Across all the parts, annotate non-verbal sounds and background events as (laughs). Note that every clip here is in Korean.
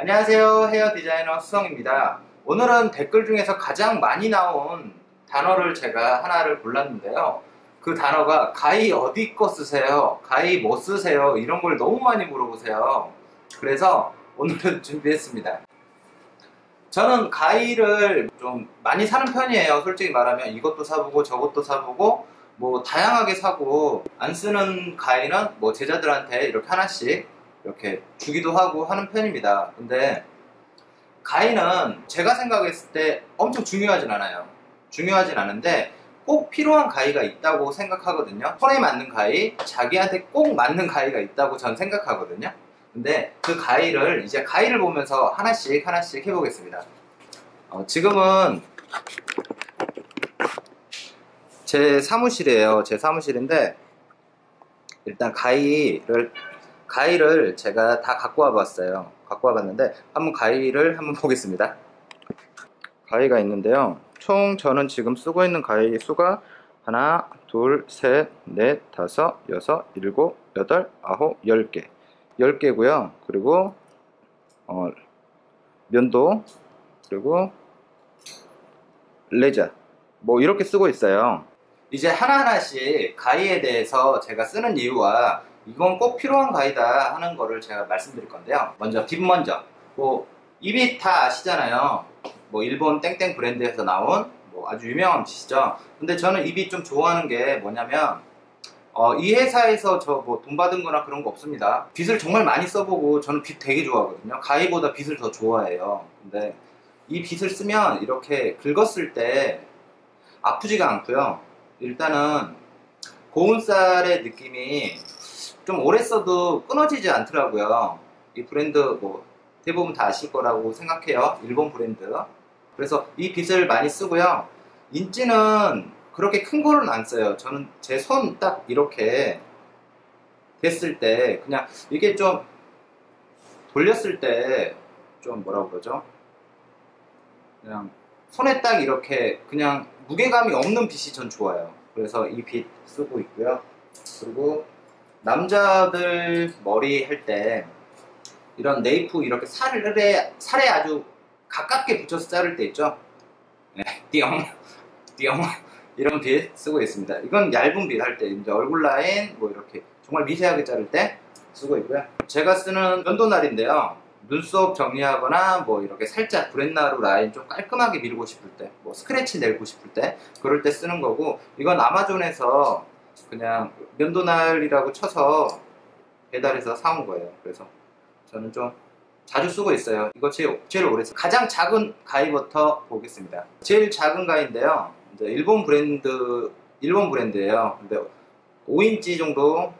안녕하세요. 헤어 디자이너 수성입니다. 오늘은 댓글 중에서 가장 많이 나온 단어를 제가 하나를 골랐는데요. 그 단어가 가위 어디 거 쓰세요? 가위 뭐 쓰세요? 이런 걸 너무 많이 물어보세요. 그래서 오늘은 (laughs) 준비했습니다. 저는 가위를 좀 많이 사는 편이에요. 솔직히 말하면 이것도 사보고 저것도 사보고 뭐 다양하게 사고 안 쓰는 가위는 뭐 제자들한테 이렇게 하나씩 이렇게 주기도 하고 하는 편입니다. 근데 가위는 제가 생각했을 때 엄청 중요하진 않아요. 중요하진 않은데 꼭 필요한 가위가 있다고 생각하거든요. 손에 맞는 가위, 자기한테 꼭 맞는 가위가 있다고 전 생각하거든요. 근데 그 가위를 이제 가위를 보면서 하나씩 하나씩 해보겠습니다. 어, 지금은 제 사무실이에요. 제 사무실인데 일단 가위를 가위를 제가 다 갖고 와봤어요. 갖고 와봤는데 한번 가위를 한번 (laughs) 보겠습니다. 가위가 있는데요. 총 저는 지금 쓰고 있는 가위 수가 하나, 둘, 셋, 넷, 다섯, 여섯, 일곱, 여덟, 아홉, 열 개. 열 개고요. 그리고 어, 면도 그리고 레자 뭐 이렇게 쓰고 있어요. 이제 하나하나씩 가위에 대해서 제가 쓰는 이유와 이건 꼭 필요한 가위다 하는 거를 제가 말씀드릴 건데요. 먼저 빗 먼저. 뭐 입이 다 아시잖아요. 뭐 일본 땡땡 브랜드에서 나온 뭐 아주 유명한 빗이죠. 근데 저는 이빗좀 좋아하는 게 뭐냐면 어, 이 회사에서 저 뭐 돈 받은 거나 그런 거 없습니다. 빗을 정말 많이 써보고 저는 빗 되게 좋아하거든요. 가위보다 빗을 더 좋아해요. 근데 이 빗을 쓰면 이렇게 긁었을 때 아프지가 않고요. 일단은 고운쌀의 느낌이 좀 오래 써도 끊어지지 않더라고요. 이 브랜드 뭐 대부분 다 아실 거라고 생각해요. 일본 브랜드. 그래서 이 빗을 많이 쓰고요. 인지는 그렇게 큰 거는 안 써요. 저는 제 손 딱 이렇게 됐을 때 그냥 이게 좀 돌렸을 때 좀 뭐라고 그러죠? 그냥 손에 딱 이렇게 그냥 무게감이 없는 빗이 전 좋아요. 그래서 이 빗 쓰고 있고요. 그리고 남자들 머리 할 때 이런 네이프 이렇게 살에 살에 아주 가깝게 붙여서 자를 때 있죠. 네, 띠용 띠용 이런 빗 쓰고 있습니다. 이건 얇은 빗 할 때 이제 얼굴 라인 뭐 이렇게 정말 미세하게 자를 때 쓰고 있고요. 제가 쓰는 면도날인데요. 눈썹 정리하거나 뭐 이렇게 살짝 브렛나루 라인 좀 깔끔하게 밀고 싶을 때, 뭐 스크래치 내고 싶을 때 그럴 때 쓰는 거고 이건 아마존에서 그냥 면도날이라고 쳐서 배달해서 사온 거예요. 그래서 저는 좀 자주 쓰고 있어요. 이거 제일, 제일 오래 써요. 가장 작은 가위부터 보겠습니다. 제일 작은 가위인데요. 이제 일본 브랜드, 일본 브랜드예요. 근데 5인치 정도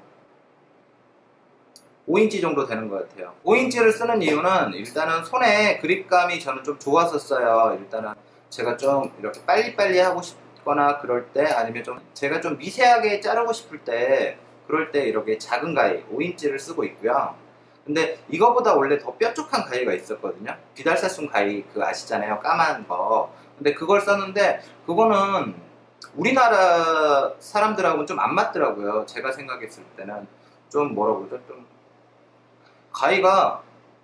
5인치 정도 되는 것 같아요. 5인치를 쓰는 이유는 일단은 손에 그립감이 저는 좀 좋았었어요. 일단은 제가 좀 이렇게 빨리빨리 하고 싶 거나 그럴 때 아니면 좀 제가 좀 미세하게 자르고 싶을 때 그럴 때 이렇게 작은 가위 5인치를 쓰고 있고요. 근데 이거보다 원래 더 뾰족한 가위가 있었거든요. 비달사순 가위 그 아시잖아요. 까만 거. 근데 그걸 썼는데 그거는 우리나라 사람들하고는 좀 안 맞더라고요. 제가 생각했을 때는 좀 뭐라고 그러죠? 좀 가위가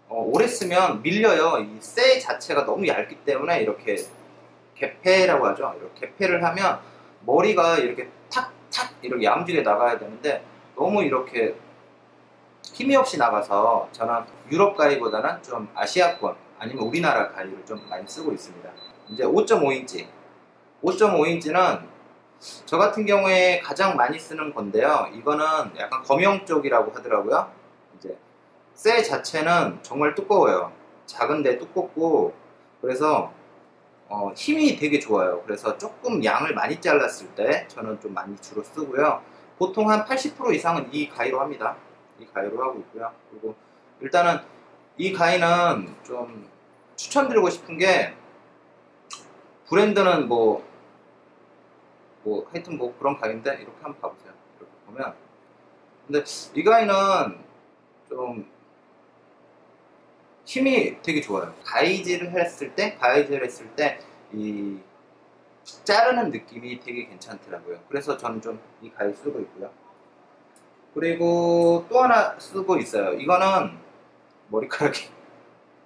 어, 오래 쓰면 밀려요. 이 쇠 자체가 너무 얇기 때문에 이렇게 개폐라고 하죠. 이렇게 개폐를 하면 머리가 이렇게 탁탁 이렇게 야무지게 나가야 되는데 너무 이렇게 힘이 없이 나가서 저는 유럽 가위보다는 좀 아시아권 아니면 우리나라 가위를 좀 많이 쓰고 있습니다. 이제 5.5인치 5.5인치는 저 같은 경우에 가장 많이 쓰는 건데요. 이거는 약간 검용 쪽이라고 하더라고요. 이제 쇠 자체는 정말 두꺼워요. 작은데 두껍고 그래서 어, 힘이 되게 좋아요. 그래서 조금 양을 많이 잘랐을 때 저는 좀 많이 주로 쓰고요. 보통 한 80% 이상은 이 가위로 합니다. 이 가위로 하고 있고요. 그리고 일단은 이 가위는 좀 추천드리고 싶은 게 브랜드는 뭐, 뭐 하여튼 뭐 그런 가위인데 이렇게 한번 봐보세요. 이렇게 보면 근데 이 가위는 좀 힘이 되게 좋아요. 가위질을 했을 때, 가위질을 했을 때, 이, 자르는 느낌이 되게 괜찮더라고요. 그래서 저는 좀 이 가위 쓰고 있고요. 그리고 또 하나 쓰고 있어요. 이거는 머리카락이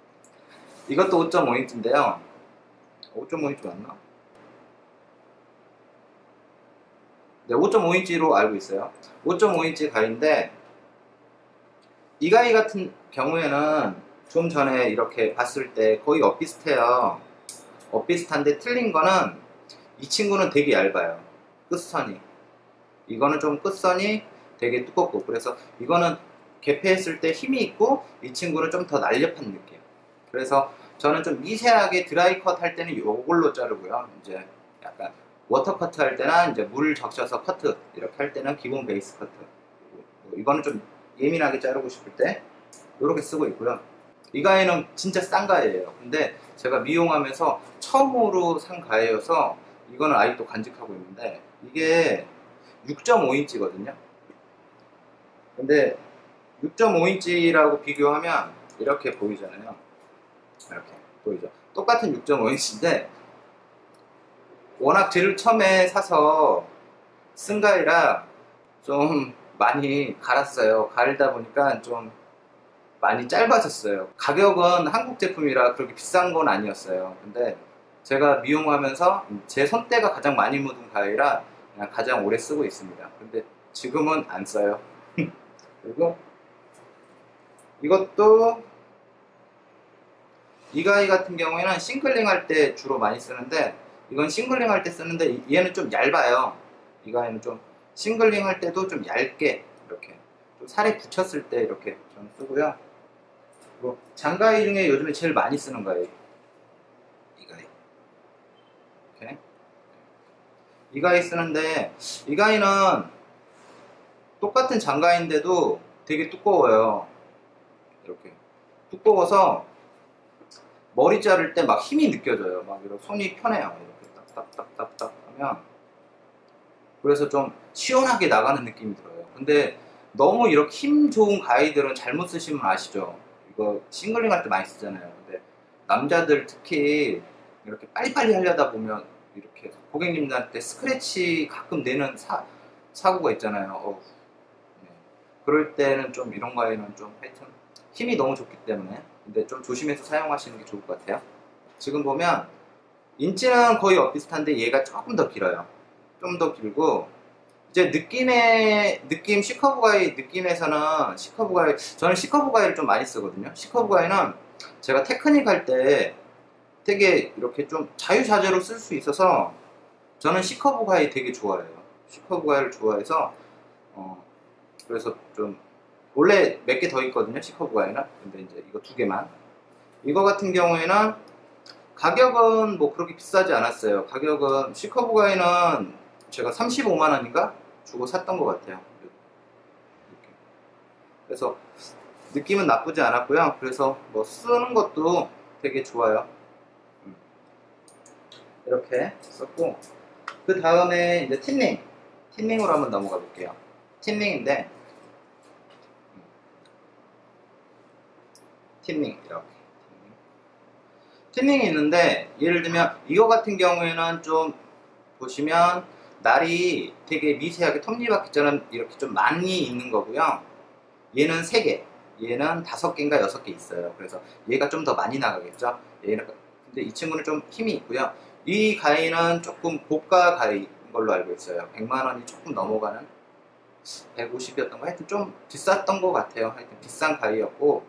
(laughs) 이것도 5.5인치인데요. 5.5인치 맞나? 네, 5.5인치로 알고 있어요. 5.5인치 가위인데 이 가위 같은 경우에는 좀 전에 이렇게 봤을 때 거의 엇비슷해요. 엇비슷한데 틀린 거는 이 친구는 되게 얇아요. 끝선이. 이거는 좀 끝선이 되게 두껍고 그래서 이거는 개폐했을 때 힘이 있고 이 친구는 좀 더 날렵한 느낌. 그래서 저는 좀 미세하게 드라이 컷 할 때는 이걸로 자르고요. 이제 약간 water cut 할 때나 이제 물 적셔서 커트 이렇게 할 때는 기본 베이스 커트. 뭐 이거는 좀 예민하게 자르고 싶을 때 이렇게 쓰고 있고요. 이 가위는 진짜 싼 가위예요. 근데 제가 미용하면서 처음으로 산 가위여서 이거는 아직도 간직하고 있는데 이게 6.5인치거든요. 근데 6.5인치라고 비교하면 이렇게 보이잖아요. 이렇게 보이죠. 똑같은 6.5인치인데 워낙 제일 처음에 사서 쓴 가위라 좀 많이 갈았어요. 갈다 보니까 좀 많이 짧아졌어요. 가격은 한국 제품이라 그렇게 비싼 건 아니었어요. 근데 제가 미용하면서 제 손때가 가장 많이 묻은 가위라 그냥 가장 오래 쓰고 있습니다. 근데 지금은 안 써요. (laughs) 그리고 이것도 이 가위 같은 경우에는 shingling 할 때 주로 많이 쓰는데 이건 shingling 할 때 쓰는데 얘는 좀 얇아요. 이 가위는 좀 shingling 할 때도 좀 얇게 이렇게 좀 살에 붙였을 때 이렇게 좀 쓰고요. 그리고 장가위 중에 요즘에 제일 많이 쓰는 가위 이 가위 이렇게 이 가위 쓰는데 이 가위는 똑같은 장가위인데도 되게 두꺼워요. 이렇게 두꺼워서 머리 자를 때 막 힘이 느껴져요. 막 이렇게 손이 편해요. 이렇게 딱딱딱딱딱 하면 그래서 좀 시원하게 나가는 느낌이 들어요. 근데 너무 이렇게 힘 좋은 가위들은 잘못 쓰시면 아시죠? 이거 싱글링 할 때 많이 쓰잖아요. 근데 남자들 특히 이렇게 빨리빨리 하려다 보면 이렇게 고객님들한테 스크래치 가끔 내는 사, 사고가 있잖아요. 어후. 네. 그럴 때는 좀 이런 가위는 좀 하여튼 힘이 너무 좋기 때문에 근데 좀 조심해서 사용하시는 게 좋을 것 같아요. 지금 보면 인치는 거의 엇비슷한데 얘가 조금 더 길어요. 좀 더 길고 이제 느낌의 느낌 C커브 가위 느낌에서는 C커브 가위 저는 C커브 가위를 좀 많이 쓰거든요. C커브 가위는 제가 테크닉 할 때 되게 이렇게 좀 자유자재로 쓸 수 있어서 저는 C커브 가위 되게 좋아해요. C커브 가위를 좋아해서 어 그래서 좀 원래 몇 개 더 있거든요. C커브 가위는 근데 이제 이거 두 개만 이거 같은 경우에는 가격은 뭐 그렇게 비싸지 않았어요. 가격은 시커브 가위는 제가 35만 원인가 주고 샀던 것 같아요. 그래서 느낌은 나쁘지 않았고요. 그래서 뭐 쓰는 것도 되게 좋아요. 음. 이렇게 썼고 그 다음에 이제 틴닝 틴닝으로 한번 넘어가 볼게요. 틴닝인데 틴닝 이렇게 틴닝이 있는데 예를 들면 이거 같은 경우에는 좀 보시면 날이 되게 미세하게 톱니바퀴처럼 이렇게 좀 많이 있는 거고요. 얘는 3개, 얘는 5개인가 6개 있어요. 그래서 얘가 좀 더 많이 나가겠죠. 얘는 근데 이 친구는 좀 힘이 있고요. 이 가위는 조금 고가 가위인 걸로 알고 있어요. 100만 원이 조금 넘어가는 150이었던 거 하여튼 좀 비쌌던 것 같아요. 하여튼 비싼 가위였고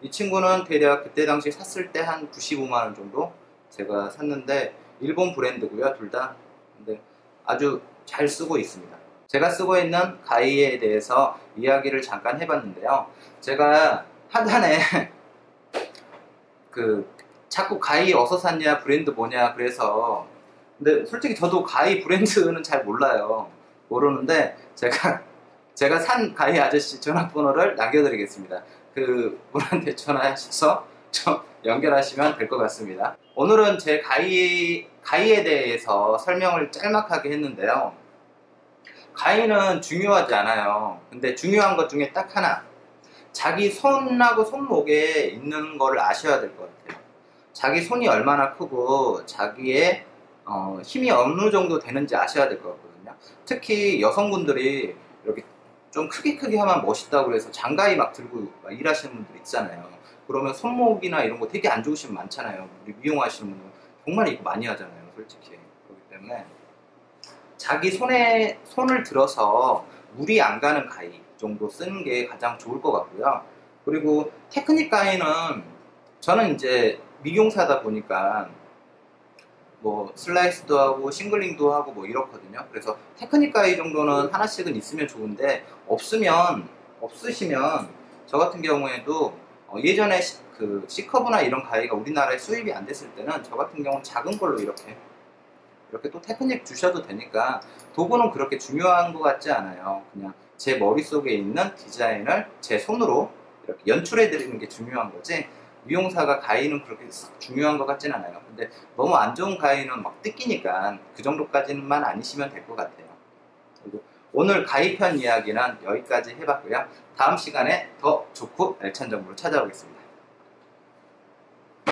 이 친구는 대략 그때 당시 샀을 때 한 95만 원 정도 제가 샀는데 일본 브랜드고요. 둘 다. 근데 아주 잘 쓰고 있습니다. 제가 쓰고 있는 가위에 대해서 이야기를 잠깐 해봤는데요. 제가 하단에 (laughs) 그 자꾸 가위 어디서 샀냐 브랜드 뭐냐 그래서 근데 솔직히 저도 가위 브랜드는 잘 몰라요. 모르는데 제가 제가 산 가위 아저씨 전화번호를 남겨드리겠습니다. 그 분한테 전화하셔서 좀 연결하시면 될 것 같습니다. 오늘은 제 가위, 가위에 대해서 설명을 짤막하게 했는데요. 가위는 중요하지 않아요. 근데 중요한 것 중에 딱 하나. 자기 손하고 손목에 있는 거를 아셔야 될 것 같아요. 자기 손이 얼마나 크고 자기의 어, 힘이 어느 정도 되는지 아셔야 될 것 같거든요. 특히 여성분들이 이렇게 좀 크게 크게 하면 멋있다고 해서 장가위 막 들고 막 일하시는 분들 있잖아요. 그러면 손목이나 이런 거 되게 안 좋으시면 많잖아요. 우리 미용하시는 분들 정말 이거 많이 하잖아요, 솔직히. 그렇기 때문에 자기 손에 손을 들어서 물이 안 가는 가위 정도 쓰는 게 가장 좋을 것 같고요. 그리고 테크닉 가위는 저는 이제 미용사다 보니까 뭐 슬라이스도 하고 shingling도 하고 뭐 이렇거든요. 그래서 테크닉 가위 정도는 하나씩은 있으면 좋은데 없으면 없으시면 저 같은 경우에도 어, 예전에 시, 그 C커브나 이런 가위가 우리나라에 수입이 안 됐을 때는 저 같은 경우는 작은 걸로 이렇게 이렇게 또 테크닉 주셔도 되니까 도구는 그렇게 중요한 것 같지 않아요. 그냥 제 머릿속에 있는 디자인을 제 손으로 이렇게 연출해 드리는 게 중요한 거지 미용사가 가위는 그렇게 썩 중요한 것 같진 않아요. 근데 너무 안 좋은 가위는 막 뜯기니까 그 정도까지만 아니시면 될 것 같아요. 그리고 오늘 가위편 이야기는 여기까지 해봤고요. 다음 시간에 더 좋고 알찬 정보로 찾아오겠습니다.